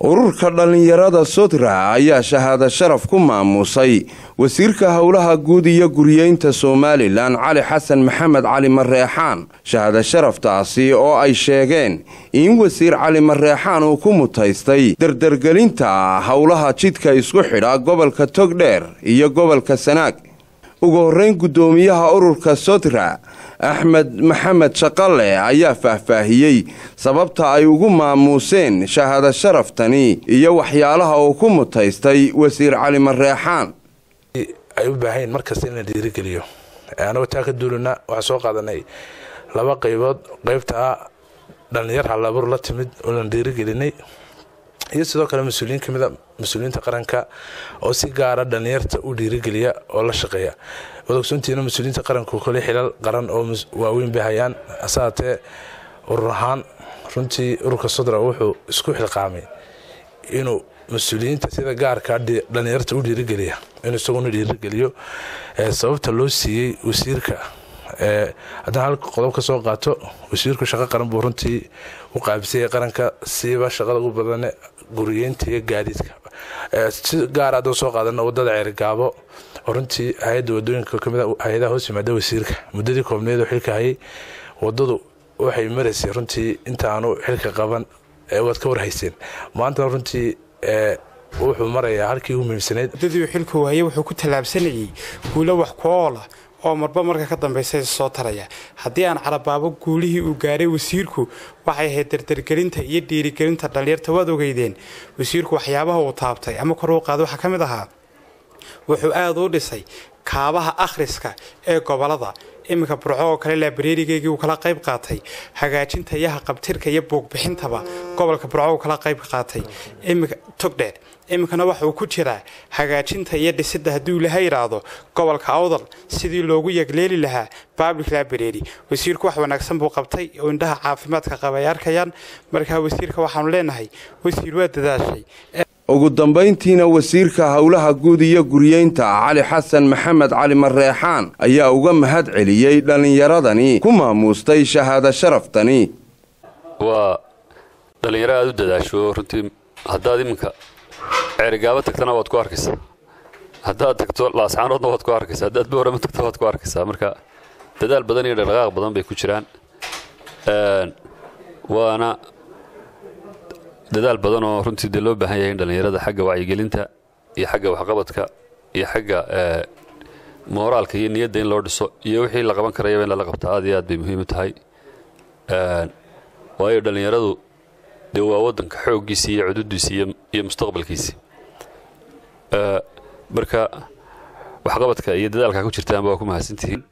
ururka dhallinyarada sotra ayaa shahaado sharaf ku maamuusay wasiirka howlaha guud iyo guriyeynta somalilan cali xasan maxamed cali mareexaan shahaado sharaftaasi oo ay sheegeen in wasiir cali mareexaan uu ku mutaystay dardargelinta howlaha jidka isku xidha gobolka togdheer iyo gobolka sanaag ugu horreyn guddoomiyaha ururka sotra axmed maxamed shaqale ayaa faahfaahiyey sababta ay ugu maamuuseen shahaado sharaftani iyo waxyaalaha uu ku mutaystay wasiir cali mareexaan ay u baahayn markasta in la dhiirigeliyo anagoo taa ka duulana waxaan soo qaadanay laba qaybood. Qaybta dhallinyar halabuur la timid oo lan dhiirigelinay iyo sidoo kale mas'uuliyiin kamida mas'uuliyiinta qaranka oo si gaara dhallinyarta u dhiirigeliya oo la shaqeeya. Waad ogsoontihiina mas'uuliyiinta qaranku kole xilal qaran oo waaweyn bay hayaan. Asaatee urur ahaan runtii ururka sodra wuxuu isku xilqaamay inuu mas'uuliyiinta sida gaarka dhallinyarta u dhiirigeliya inuu isaguna dhiirigeliyo sababta loo siiyey wasiirka haddaan hal qodob ka soo qaato wasiirku shaqo qaran buu runtii u qaabisayay qaranka siiba shaqada ugu badane guriyeynta iyo gaadiidka. Si gaar haddaan soo qaadana waddada ceerigaabo oo runtii hay'adda waddooyinka ka mid hay'adaha hoos yimaada wasiirka. Muddadii koobneed oo xilka hayay wadadu waxay maraysay runtii intaanu xilka qaban waad ka warhayseen maantana runtii wuxuu marayaa halkii ugu muhiimsanayd. Muddadii uu xilku waayey wuxuu ku tallaabsanayay guulo wax ku-oola oo marba marka ka dambaysa soo taraya. Haddii aan carabaabo guulihii uu gaaray wasiirku waxay ahayd dardargelinta iyo dhiirigelinta dhallinyarta waad ogeydeen wasiirku waxyaabaha uu taabtay ama kor uu qaaday waxaa ka mid ahaa wuxuu aada u dhisay kaabaha akhriska ee gobollada iminka burco oo kale laabareerigeygii uu kala qayb qaatay. Hagaajinta yaha qabtirka iyo buugbixintaba gobolka burco uu kala qayb qaatay. Iminka togdheer iminkana waxa uu ku jiraa hagaajinta iyo dhisidda hadduu ilaha yidhaahdo gobolka awdal sidii loogu yagleeli lahaa public library. Wasiirku wax wanaagsan buu qabtay oo indhaha caafimaadka qaba ay arkayaan. Markaa wasiirka waxaanu leenahay wasiir waa dadaashay ugu dambayntiina wasiirka howlaha guud iyo guriyeynta cali xasan maxamed cali mareexaan ayaa uga mahad celiyey dhallinyaradani ku maamuustay shahaado sharaftani. Waa dhallinyaro aada u dadaasho runtii haddaad iminka ceerigaabo tagtana waad ku arkaysaa. Haddaad tagto laascaanoodna waad ku arkaysaa. Haddaad boorama tagto waad ku arkaysaa. Marka dadaal badan iyo dhaqdhaqaaq badan bay ku jiraan. Waana dadaal badan oo runtii dee loo baahan yahay in dhallinyarada xagga wacyigelinta iyo xagga waxqabadka iyo xagga mooraalka iyo niyadda in loo dhiso iyo wixii la qaban karayaba in lala qabta aad iyo aad bay muhiim u tahay. Waayo dhallinyaradu dee waa waddanka xooggiisii iyo cududiisii iyo mustaqbalkiisii. Marka waxqabadka iyo dadaalka ku jirtaanba waa ku mahadsantihiin